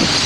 you.